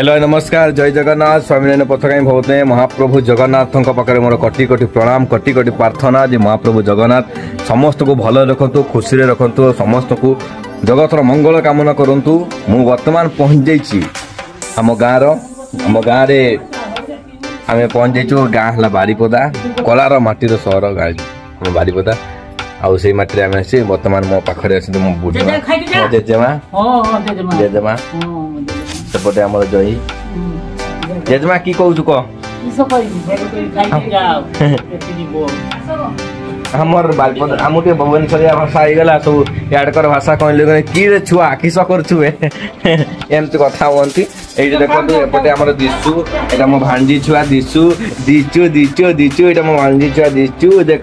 Hello নমস্কার জয় জগন্নাথ স্বামীনারায়ণ পথকামী ভবতে মহাপ্রভু জগন্নাথଙ୍କ পাখରେ ମୋର କୋଟି କୋଟି ପ୍ରଣାମ କୋଟି କୋଟି ପ୍ରାର୍ଥନା ଯେ ମହାପ୍ରଭୁ ଜଗନ୍ନାଥ ସମସ୍ତଙ୍କୁ ଭଲରେ ରଖନ୍ତୁ ଖୁସିରେ ରଖନ୍ତୁ ସମସ୍ତଙ୍କୁ ଜଗତର ମଙ୍ଗଳ କାମନା କରନ୍ତୁ ମୁଁ ବର୍ତ୍ତମାନ ପହଞ୍ଚିଯାଇଛି ଆମ ଗାଁର ଆମ ଗାଁରେ ଆମେ ପହଞ୍ଚିଯାଇଛୁ ଗାଁ ହେଲା ବାରିପଦା କଳାର ମାଟିର ସହର ଗାଁ ଆମ ବାରିପଦା ଆଉ ସେଇ ମାଟିରେ ଆମେ ଆସିଛେ ବର୍ତ୍ତମାନ ମୋ ପାଖରେ ଅଛନ୍ତି ମୋ ବୁଢ଼ୀ ଜେଜେମା ଜେଜେମା ସେପଟେ ଆମର ଜୟୀ ଜେଜେମା କି କହୁଛୁ କହ ଆମର ବାଲପଦ ଆମ ଟିକେ ଭୁବନେଶ୍ୱରିଆ ଭାଷା ହେଇଗଲା ସବୁ ଇଆଡ଼କର ଭାଷା କହିଲେ କହିଲେ କିରେ ଛୁଆ କିସ କରୁଛୁ ଏମିତି କଥା ହୁଅନ୍ତି ଏଇଠି ଦେଖନ୍ତୁ ଏପଟେ ଆମର ଦିଶୁ ଏଇଟା ମୋ ଭାଞ୍ଜି ଛୁଆ ଦିଶୁ ଦିଚୁ ଦିଚୁ ଦିଚୁ ଏଇଟା ମୋ ଭାଞ୍ଜି ଛୁଆ ଦିଶୁ ଦେଖ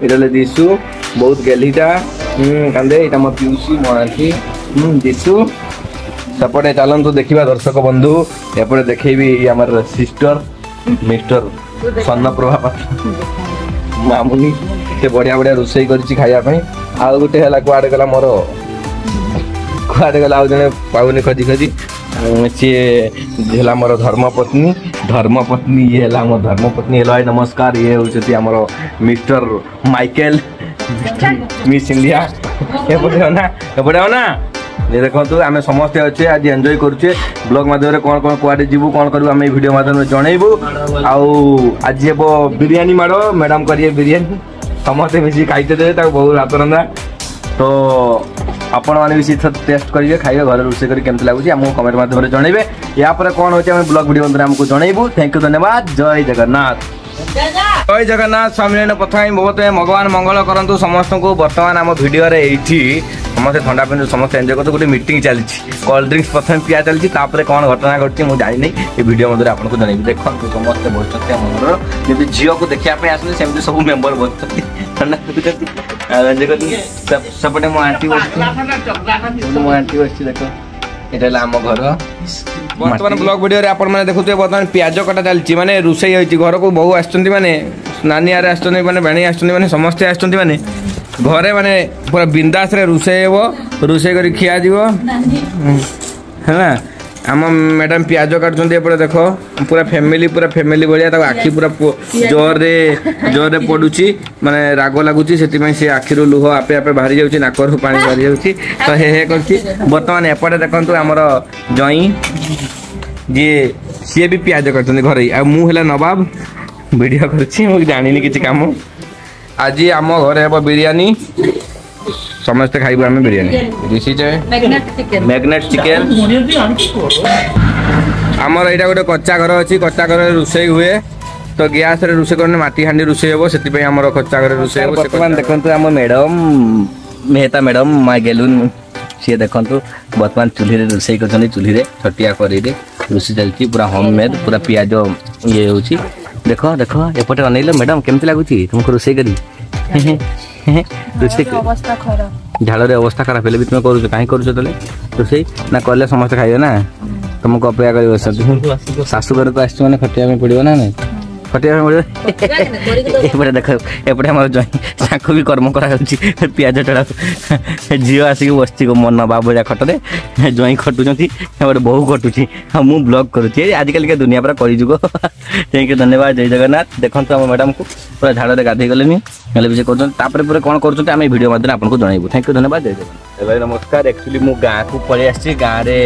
ଏଇଟା ହେଲେ ଦିଶୁ ବହୁତ ଗେଲିଟା କାନ୍ଦେ ଏଇଟା ମୋ ପିଉସୀ ମହାନ୍ତି ଦିଶୁ ସେପଟେ ଚାଲନ୍ତୁ ଦେଖିବା ଦର୍ଶକ ବନ୍ଧୁ ଏପଟେ ଦେଖେଇବି ଆମର ସିଷ୍ଟର ମିଷ୍ଟର ସ୍ୱର୍ଣ୍ଣପ୍ରଭା ପାତ୍ର ମାମୁନି ସେ ବଢ଼ିଆ ବଢ଼ିଆ ରୋଷେଇ କରିଛି ଖାଇବା ପାଇଁ ଆଉ ଗୋଟେ ହେଲା କୁଆଡ଼େ ଗଲା ମୋର କୁଆଡ଼େ ଗଲା ଆଉ ଜଣେ ପାଉନି ଖୋଜି ଖୋଜି ସିଏ ହେଲା ମୋର ଧର୍ମପତ୍ନୀ ଧର୍ମପତ୍ନୀ ଇଏ ହେଲା ଆମ ଧର୍ମପତ୍ନୀ ହେଲା ନମସ୍କାର ଇଏ ହେଉଛନ୍ତି ଆମର ମିଷ୍ଟର ମାଇକେଲ ମିସ୍ ଇଣ୍ଡିଆ ଏପଟେ ଅନା ଏପଟେ ଅନା দেখন্তু আমি সমস্তে অছে আজ এনজয় করছে ব্লগ মাধ্যমে কোণ কোণ কুয়াড়ে যাবু কোণ করবু আমি এই ভিডিও মাধ্যমে জনাইবু আউ আজ হব বিরিয়ানি মাড় ম্যাডাম করিয়ে বিরিয়ানি ସମସ୍ତେ ମିଶିକି ଖାଇଦେବେ ତାକୁ ବହୁତ ରାତ ରନ୍ଧା ତ ଆପଣମାନେ ବି ସେଥର ଟେଷ୍ଟ କରିବେ ଖାଇବେ ଘରେ ରୋଷେଇ କରି କେମିତି ଲାଗୁଛି ଆମକୁ କମେଣ୍ଟ ମାଧ୍ୟମରେ ଜଣେଇବେ ଏହାପରେ କ'ଣ ହେଉଛି ଆମେ ବ୍ଲଗ୍ ଭିଡ଼ିଓ ମଧ୍ୟରେ ଆମକୁ ଜଣେଇବୁ ଥ୍ୟାଙ୍କ ୟୁ ଧନ୍ୟବାଦ ଜୟ ଜଗନ୍ନାଥ ଜୟ ଜଗନ୍ନାଥ ସ୍ୱାମୀନାରାୟଣ ପଥମେ ବହୁତ ଭଗବାନ ମଙ୍ଗଳ କରନ୍ତୁ ସମସ୍ତଙ୍କୁ ବର୍ତ୍ତମାନ ଆମ ଭିଡ଼ିଓରେ ଏଇଠି ସମସ୍ତେ ଥଣ୍ଡା ପିଅନ୍ତୁ ସମସ୍ତେ ଏନ୍ଜୟ କରୁଛୁ ଗୋଟେ ମିଟିଂ ଚାଲିଛି କୋଲ୍ଡ ଡ୍ରିଙ୍କ୍ସ ପ୍ରଥମେ ପିଆ ଚାଲିଛି ତାପରେ କ'ଣ ଘଟଣା ଘଟିଛି ମୁଁ ଜାଣିନି ଏ ଭିଡ଼ିଓ ମଧ୍ୟରେ ଆପଣଙ୍କୁ ଜଣେଇବି ଦେଖନ୍ତୁ ସମସ୍ତେ ବସିଛନ୍ତି ଆମ ଘରର ଯେମିତି ଝିଅକୁ ଦେଖିବା ପାଇଁ ଆସୁଛନ୍ତି ସେମିତି ସବୁ ମେମ୍ବର ବସିଛନ୍ତି ଥଣ୍ଡା ପିଉଛନ୍ତି ଆଉ ଏନ୍ଜୟ କରୁଛନ୍ତି ସେପଟେ ମୋ ଆଣ୍ଟି ବସିଛି ମୋ ଆଣ୍ଟି ବସିଛି ଦେଖ ଏଇଟା ହେଲା ଆମ ଘର ବର୍ତ୍ତମାନ ব্লগ ভিডিওরে ଆପଣମାନେ ଦେଖୁଥିବେ ବର୍ତ୍ତମାନ ପିଆଜ କଟା ଚାଲିଛି ମାନେ ରୋଷେଇ ହୋଇଛି ଘରକୁ ঘরকু বউ ମାନେ মানে নানি আরে আসছেন মানে ভেণী আসছেন মানে সমস্তে আসছেন ঘরে মানে পুরা বিন্দাসরে ରୋଷେଇ ହେବ ରୋଷେଇ କରି ଖିଆଯିବ ହେଲା ଆମ ମ୍ୟାଡ଼ାମ୍ ପିଆଜ କାଟୁଛନ୍ତି ଏପଟେ ଦେଖ ପୁରା ଫ୍ୟାମିଲି ପୁରା ଫ୍ୟାମିଲି ଭଳିଆ ତାକୁ ଆଖି ପୁରା ଜୋରରେ ଜୋରରେ ପଡ଼ୁଛି ମାନେ ରାଗ ଲାଗୁଛି ସେଥିପାଇଁ ସେ ଆଖିରୁ ଲୁହ ଆପେ ଆପେ ବାହାରି ଯାଉଛି ନାକରୁ ପାଣି ବାହାରି ଯାଉଛି ତ ହେ ହେ କରୁଛି ବର୍ତ୍ତମାନ ଏପଟେ ଦେଖନ୍ତୁ ଆମର ଜଇଁ ଯିଏ ସିଏ ବି ପିଆଜ କାଟୁଛନ୍ତି ଘରେ ଆଉ ମୁଁ ହେଲା ନବାବ ଭିଡ଼ିଓ କରୁଛି ମୁଁ ଜାଣିନି କିଛି କାମ আজি আম ঘরে হব বিরিয়ানি সমস্তে খাইব আমি biryani this is magnet chicken আমার এইটা গোটে কচ্চা ঘর অছি কচ্চা ঘরে রোষেই হুয়ে ତ ଗ୍ୟାସ୍ରେ ରୋଷେଇ କଲେ ମାଟି ହାଣ୍ଡି ରୋଷେଇ ହେବ ସେଥିପାଇଁ ଆମର ଖର୍ଚ୍ଚା ଘରେ ରୋଷେଇ ହେବ ବର୍ତ୍ତମାନ ଦେଖନ୍ତୁ ଆମ ମ୍ୟାଡ଼ମ୍ ମେହେତା ମ୍ୟାଡ଼ମ୍ ମା ଗେଲୁନ୍ ସିଏ ଦେଖନ୍ତୁ ବର୍ତ୍ତମାନ ଚୁଲିରେ ରୋଷେଇ କରୁଛନ୍ତି ଚୁଲିରେ ଛଟିଆ କରେଇରେ ରୋଷେଇ ଚାଲିଛି ପୁରା ହୋମ୍ ମେଡ୍ ପୁରା ପିଆଜ ଇଏ ହେଉଛି ଦେଖ ଦେଖ ଏପଟେ ଅନେଇଲ ମ୍ୟାଡ଼ମ୍ କେମିତି ଲାଗୁଛି ତୁମକୁ ରୋଷେଇ କରି অবস্থা খারাপ ঝাড়রে অবস্থা খারাপ হলে বি তুমি করছো কাই করছো তাহলে রোষেই না করলে সমস্ত খাইবে না তোমাকে অপেক্ষা করবে শাশু ঘরে তো আসছো মানে খটিয়া পড়িব না না ଦେଖ ଏପଟେ ଆମର ଜ୍ୱାଇଁ ତାଙ୍କୁ ବି କର୍ମ କରାଯାଉଛି ପିଆଜ ଟଳା ଝିଅ ଆସିକି ବସିଛି ମନ ବାବୁଜା ଖଟରେ ଜ୍ୱାଇଁ ଖଟୁଛନ୍ତି ଏପଟେ ବହୁ ଖଟୁଛି ଆଉ ମୁଁ ବ୍ଲଗ୍ କରୁଛି ଆଜିକାଲିକା ଦୁନିଆ ପୁରା କରିଯୁଗ ଥ୍ୟାଙ୍କ ୟୁ ଧନ୍ୟବାଦ ଜୟ ଜଗନ୍ନାଥ ଦେଖନ୍ତୁ ଆମ ମ୍ୟାଡ଼ାମକୁ ପୁରା ଝାଡ଼ରେ ଗାଧୋଇ ଗଲେନି ହେଲେ ବି ସେ କରୁଛନ୍ତି ତାପରେ ପରେ କ'ଣ କରୁଛନ୍ତି ଆମେ ଭିଡ଼ିଓ ମାଧ୍ୟମରେ ଆପଣଙ୍କୁ ଜଣାଇବୁ ଥ୍ୟାଙ୍କ ୟୁ ଧନ୍ୟବାଦ ଜୟ ଜଗନ୍ନାଥ ଭାଇ ନମସ୍କାର ଆକ୍ଚୁଆଲି ମୁଁ ଗାଁକୁ ପଳେଇ ଆସିଛି ଗାଁରେ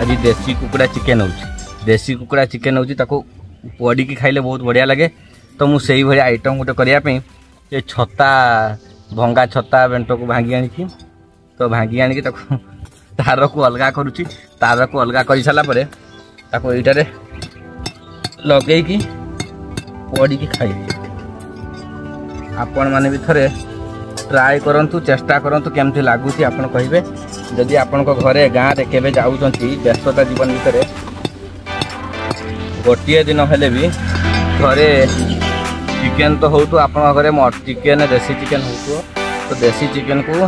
ଆଜି ଦେଶୀ କୁକୁଡ଼ା ଚିକେନ୍ ହେଉଛି ଦେଶୀ କୁକୁଡ଼ା ଚିକେନ୍ ହେଉଛି ତାକୁ ପଡ଼ିକି ଖାଇଲେ ବହୁତ ବଢ଼ିଆ ଲାଗେ ତ ମୁଁ ସେଇଭଳି ଆଇଟମ୍ ଗୋଟେ କରିବା ପାଇଁ ଏ ଛତା ଭଙ୍ଗା ଛତା ବେଣ୍ଟକୁ ଭାଙ୍ଗି ଆଣିକି ତ ଭାଙ୍ଗି ଆଣିକି ତାକୁ ତାରକୁ ଅଲଗା କରୁଛି ତାରକୁ ଅଲଗା କରିସାରିଲା ପରେ ତାକୁ ଏଇଟାରେ ଲଗେଇକି ପଡ଼ିକି ଖାଇବି ଆପଣମାନେ ବି ଥରେ ଟ୍ରାଏ କରନ୍ତୁ ଚେଷ୍ଟା କରନ୍ତୁ କେମିତି ଲାଗୁଛି ଆପଣ କହିବେ ଯଦି ଆପଣଙ୍କ ଘରେ ଗାଁରେ କେବେ ଯାଉଛନ୍ତି ବ୍ୟସ୍ତତା ଜୀବନ ଭିତରେ गोटे दिन हेले भी थे चिकेन तो हो आप चिकेन देसी चिकेन हो तो देसी चिकेन को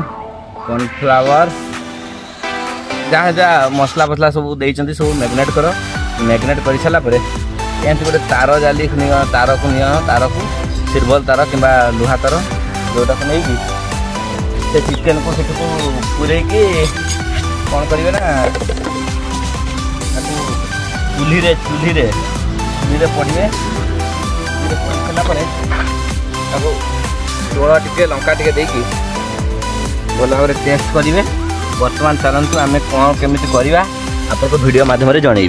कर्णफ्लावर जहाँ जहाँ मसला फसला सब दे सब मैग्नेट कर मैग्नेट कर सारापर एम गोटे तार जाली नि तार को नि तार को सिल्वर तार कि लुहा तार जोटा को नहीं कि चिकेन को सूरे कौन करना चूल्हि चूल्हि चूल्हे पढ़े लुण टे लंका भलभ टेस्ट करेंगे बर्तमान चलत आम कौन केमी करवा आपको भिडियो मध्यम जन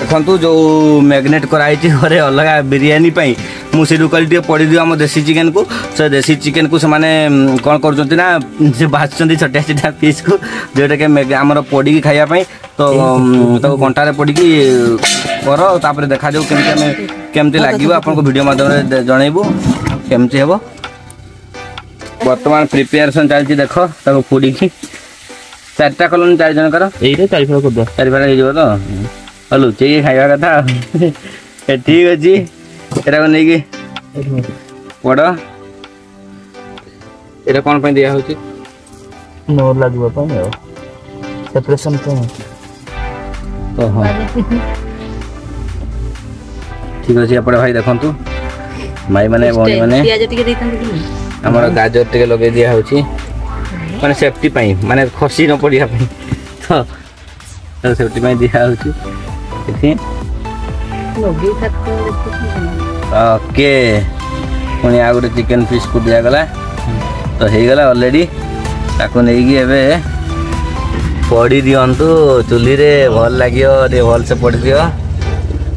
देखूँ जो मैग्नेट कराई घर अलग बिरीयी मुझे सीधु कल पड़ी दिए आम देसी चिकेन को से देसी चिकेन को से कौन कर बाजुच्च छोटिया छोटिया पीस को जोटा कि आम पड़ी खायापी तो कंटा पड़ी कर तापर देखा केमती लगे आपड़ो मध्यम जनइबू केमती हम बर्तमान प्रिपेरेसन चलती देख ताको पोड़ी चारिटा कल चार जन कर चार चार तो हलो चाहिए खाइबा कथा ठीक अच्छे এটা কোন নেকি বড় এটা কোন ପାଇଁ দিয়া ହଉଛି ନ ଲାଗିବା ପାଇଁ ଆଉ ସେପାରେସନ ପାଇଁ ଓହୋ ঠিক আছে ଆପଣ ଭାଇ ଦେଖନ୍ତୁ ଭାଇମାନେ ଭଉଣୀମାନେ ଆମର ଗାଜର ଟିକେ ଲଗେଇ ଦିଆ ହେଉଛି ମାନେ ସେଫ୍ଟି ପାଇଁ ମାନେ ଖସି ନ ପଡ଼ିବା ପାଇଁ ତ ସେଫ୍ଟି ପାଇଁ ଦିଆ ହେଉଛି ଏଠି ଲଗେଇ ଓକେ ପୁଣି ଆଉ ଗୋଟେ ଚିକେନ୍ ପିସ୍କୁ ଦିଆଗଲା ତ ହେଇଗଲା ଅଲରେଡ଼ି ତାକୁ ନେଇକି ଏବେ ପଡ଼ି ଦିଅନ୍ତୁ ଚୁଲିରେ ଭଲ ଲାଗିବ ଟିକେ ଭଲସେ ପଡ଼ିଦିଅ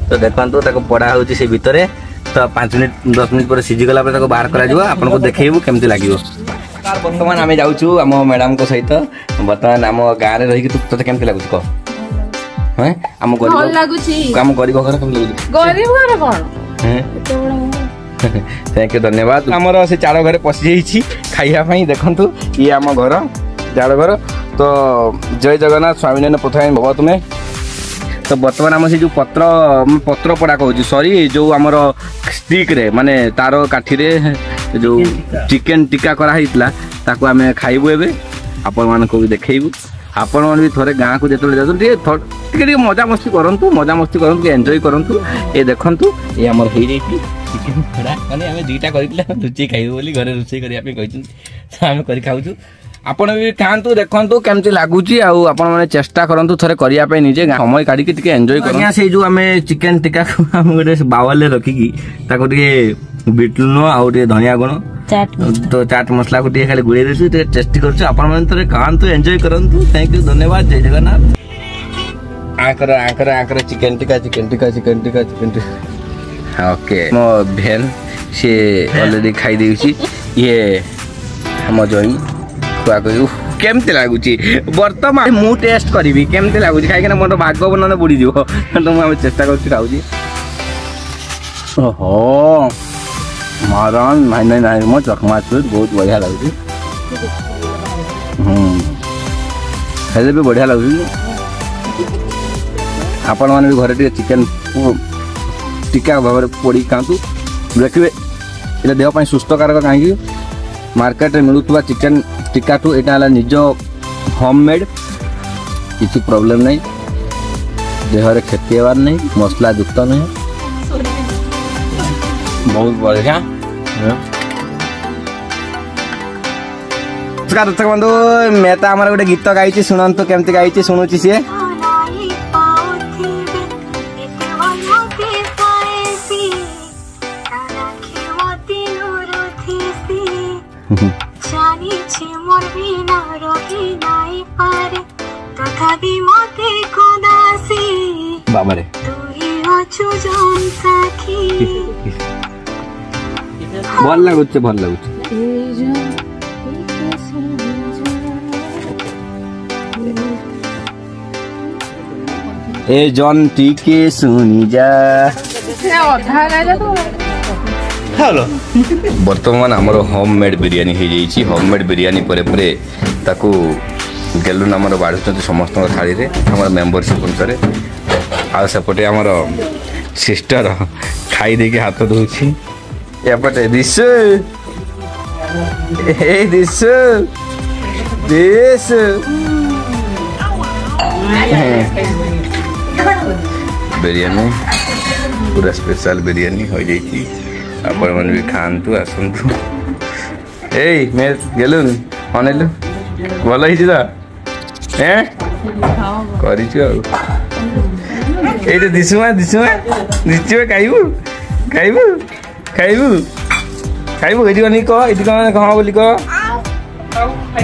ତ ଦେଖନ୍ତୁ ତାକୁ ପଡ଼ା ହେଉଛି ସେ ଭିତରେ ତ ପାଞ୍ଚ ମିନିଟ୍ ଦଶ ମିନିଟ୍ ପରେ ସିଝିଗଲା ପରେ ତାକୁ ବାହାର କରାଯିବ ଆପଣଙ୍କୁ ଦେଖେଇବୁ କେମିତି ଲାଗିବ ବର୍ତ୍ତମାନ ଆମେ ଯାଉଛୁ ଆମ ମ୍ୟାଡ଼ାମଙ୍କ ସହିତ ବର୍ତ୍ତମାନ ଆମ ଗାଁରେ ରହିକି ତୋତେ କେମିତି ଲାଗୁଛି କହ ହଁ ଆମ ଗରିବ ଆମ ଗରିବ ଘର କେମିତି ଲାଗୁଛି ଗରିବ ଘର କ'ଣ থ্যাংক ୟୁ ଧନ୍ୟବାଦ ଆମର ସେ ଚାଳ ଘରେ ପଶିଯାଇଛି ଖାଇବା ପାଇଁ ଦେଖନ୍ତୁ ଇଏ ଆମ ଘର ଚାଳ ଘର ତ ଜୟ ଜଗନ୍ନାଥ ସ୍ୱାମୀନାରାୟଣ ପୋଥାୟ ଭବ ତୁମେ ତ ବର୍ତ୍ତମାନ ଆମ ସେ ଯେଉଁ ପତ୍ର ପତ୍ର ପଡ଼ା କହୁଛି ସରି ଯେଉଁ ଆମର ଷ୍ଟିକ୍ରେ ମାନେ ତାର କାଠିରେ ଯେଉଁ ଚିକେନ୍ ଟିକା କରାହେଇଥିଲା ତାକୁ ଆମେ ଖାଇବୁ ଏବେ ଆପଣମାନଙ୍କୁ ବି ଦେଖେଇବୁ ଆପଣମାନେ ବି ଥରେ ଗାଁକୁ ଯେତେବେଳେ ଯାଉଛନ୍ତି ଟିକେ ଟିକେ ଟିକେ ମଜାମସ୍ତି କରନ୍ତୁ ମଜାମସ୍ତି କରନ୍ତୁ ଏନ୍ଜୟ କରନ୍ତୁ ଏ ଦେଖନ୍ତୁ ଏ ଆମର ହେଇଯାଇଛି ଚିକେନ ଛଡ଼ା ମାନେ ଆମେ ଦୁଇଟା କରିଥିଲେ ଆମେ ଲୁଚେଇ ଖାଇବୁ ବୋଲି ଘରେ ରୋଷେଇ କରିବା ପାଇଁ କହିଛନ୍ତି ଆମେ କରି ଖାଉଛୁ ଆପଣ ବି ଖାଆନ୍ତୁ ଦେଖନ୍ତୁ କେମିତି ଲାଗୁଛି ଆଉ ଆପଣମାନେ ଚେଷ୍ଟା କରନ୍ତୁ ଥରେ କରିବା ପାଇଁ ନିଜେ ସମୟ କାଢ଼ିକି ଟିକେ ଏନ୍ଜୟ କରନ୍ତୁ ଆଜ୍ଞା ସେଇ ଯେଉଁ ଆମେ ଚିକେନ ଟିକାକୁ ଆମେ ଗୋଟେ ବାୱାଲରେ ରଖିକି ତାକୁ ଟିକେ ବିଟଲୁଣ ଆଉ ଟିକେ ଧନିଆ ଗୁଣ चट दो चाट मसाला को दिए खाली गुड़ै देछु ते टेस्टि करछु आपन मन तें कान त एन्जॉय करन थू थैंक यू धन्यवाद जय chicken tikka chicken tikka chicken tikka okay मो भेन से ऑलरेडी खाइ देउछि ये हम जई स्वाद गयो केम ते लागुछि वर्तमान मु टेस्ट करबी केम ते लागुछि खाइ केना मन त भागबो न बुढी त हम चेष्टा करछु ताउजी ओहो मारान महीने नहीं मत रखमा तो बहुत बढ़िया लग रही हम्म हेल्प भी बढ़िया लग लगे आपन वाले भी घर चिकेन टीका भाव पड़ी खातु देखिए ये देहपाई सुस्थकारक कहीं मार्केट में मिलूवा चिकेन टीका तो इतना यहाँ निजो होममेड किसी प्रॉब्लम नहीं देहर क्षति हबार नहीं मसला युक्त नहीं बहुत बढ़िया নমস্কার দর্শক বন্ধু মেতা আমার গোটে গীত গাইছি শুণন্তু কেমতি গাইছি শুণুছি সিয়ে জানিছি মোর বিনা রহি নাই পারে তথাপি মতে কোদাসি বাবারে তুই অছু জন সাখী ଭଲ ଲାଗୁଛି ଭଲ ଲାଗୁଛି এ জনটিকে শুনি যা হ্যালো বর্তমান আমার হোমমেড বিরিয়ানি হয়েযাইছি হোমমেড বিরিয়ানি পরে পরে তাকে গেলুন আমার বাড়ুଛନ୍ତି সমস্ত থাড়িরে আমার মেম্বরশিপ অনুসারে আর সেপটে আমার সিস্টার খাই দিয়ে হাত ধুছি Ya pada disu. Eh disu. Disu. Biryani পুরা স্পেশাল বিরিয়ানি হয়ে যাইছি আপনার মানে বি খাঁতু আসন্তু এই মে গেলুন অনেলু ভালো হয়েছি তা হ্যাঁ করিছু আর এইটা দিশুমা দিশুমা দিশুমা খাইবু খাইবু ଖାଇବୁ ଖାଇବୁ ଏଠି କହନି କହ ଏଠି କଣ କଣ ବୋଲି କହ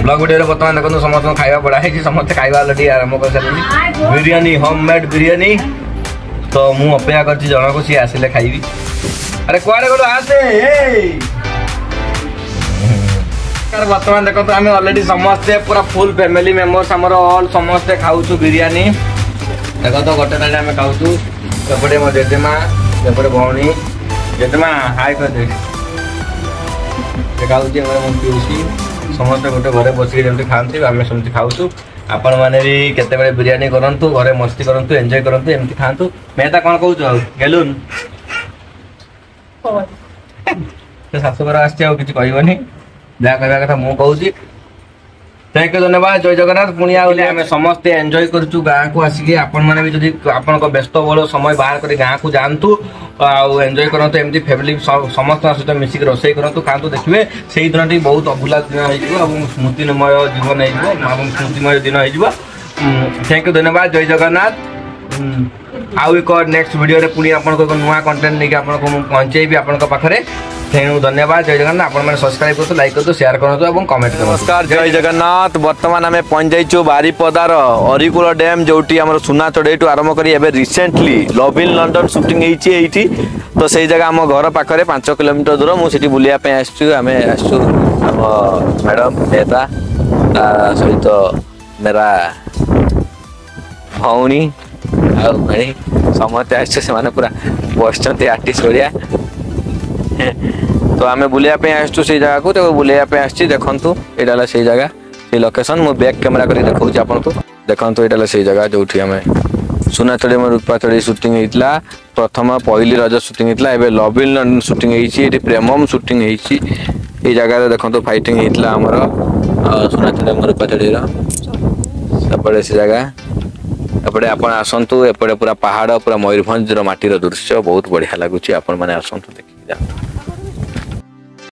ବ୍ଲଗ ଭିଡ଼ିଓରେ ବର୍ତ୍ତମାନ ଦେଖନ୍ତୁ ସମସ୍ତଙ୍କୁ ଖାଇବା ବଢ଼ା ହେଇଛି ସମସ୍ତେ ଖାଇବା ଅଲରେଡ଼ି ଆରମ୍ଭ କରିସାରିଲେଣି ବିରିୟାନୀ ହୋମ୍ ମେଡ୍ ବିରିୟାନୀ ତ ମୁଁ ଅପେକ୍ଷା କରିଛି ଜଣକୁ ସିଏ ଆସିଲେ ଖାଇବି ଆରେ କୁଆଡ଼େ ଗଲୁ ଆସେ ବର୍ତ୍ତମାନ ଦେଖନ୍ତୁ ଆମେ ଅଲରେଡ଼ି ସମସ୍ତେ ପୁରା ଫୁଲ୍ ଫ୍ୟାମିଲି ମେମ୍ବର୍ସ ଆମର ଅଲ୍ ସମସ୍ତେ ଖାଉଛୁ ବିରିୟାନୀ ଦେଖନ୍ତୁ ଗୋଟେ ଟାଇମ୍ ଆମେ ଖାଉଛୁ ସେପଟେ ମୋ ଜେଜେମା ସେପଟେ ଭଉଣୀ ଜେଜେମା ହାଇ କରିଦେବି ଖାଉଛି ଆମେ ମୁଁ ପିଉଛି ସମସ୍ତେ ଗୋଟେ ଘରେ ବସିକି ଯେମିତି ଖାଆନ୍ତି ଆମେ ସେମିତି ଖାଉଛୁ ଆପଣମାନେ ବି କେତେବେଳେ ବିରିୟାନୀ କରନ୍ତୁ ଘରେ ମସ୍ତି କରନ୍ତୁ ଏନ୍ଜୟ କରନ୍ତୁ ଏମିତି ଖାଆନ୍ତୁ ମେହତା କ'ଣ କହୁଛୁ ଆଉ ଗେଲୁନ ଶାଶୁଘର ଆସିଛି ଆଉ କିଛି କହିବନି ଯାହା କହିବା କଥା ମୁଁ କହୁଛି থ্যাংক ইউ ধন্যবাদ জয় জগন্নাথ পুনি আউলে আমি সমস্তে এনজয় করছু গাঁকু আসিকি আপনার যদি আপনার ব্যস্ত বহুল সময় বাহার করে গাঁকু যাতে ଆଉ ଏନ୍ଜୟ କରନ୍ତୁ ଏମିତି ଫ୍ୟାମିଲି ସମସ୍ତଙ୍କ ସହିତ ମିଶିକି ରୋଷେଇ କରନ୍ତୁ ଖାଆନ୍ତୁ ଦେଖିବେ ସେଇ ଦିନଟି ବହୁତ ଅଭୁଲା ଦିନ ହେଇଯିବ ଏବଂ ସ୍ମୃତିମୟ ଜୀବନ ହେଇଯିବ ଏବଂ ସ୍ମୃତିମୟ ଦିନ ହେଇଯିବ ଥ୍ୟାଙ୍କ ୟୁ ଧନ୍ୟବାଦ ଜୟ ଜଗନ୍ନାଥ ଆଉ ଏକ ନେକ୍ସଟ ଭିଡ଼ିଓରେ ପୁଣି ଆପଣଙ୍କ ଏକ ନୂଆ କଣ୍ଟେଣ୍ଟ ନେଇକି ଆପଣଙ୍କୁ ମୁଁ ପହଞ୍ଚେଇବି ଆପଣଙ୍କ ପାଖରେ थैंक धन्यवाद जय जगन्नाथ आप सब्सक्राइब करते लाइक करते सेयार करते और कमेंट करते नमस्कार जय जगन्नाथ बर्तमान आम पहुंचाई बारिपदार अरिकूल डैम जो सुना चढ़ई आरंभ कर लव इन लंडन सुटिंग तो से जगह आम घर पाखे पांच किलोमीटर दूर मुझे बुलाया आम आम मैडम नेता सहित मेरा भौणी समस्त आने पूरा बस आर्टिस्ट भाया तो आम बुलाप से जगह को तो बुलाई देखु यहाँ से जगह से लोकेसन मुझे बैक कैमेरा कर देखा आपको देखो यहाँ से जगह जो सुनाथड़ी में चढ़ी सुटिंग होता प्रथम पहली रज सुटिंग होता है लविन सुटिंग प्रेमम सुटिंग ये जगह देखो फाइट होता आम रूपा रूपाथड़ी रपटे से जगह एपटे आप आसतु एपटे पूरा पहाड़ पूरा मयूरभ दृश्य बहुत बढ़िया लगुच्छे आपंतु देखिए जाता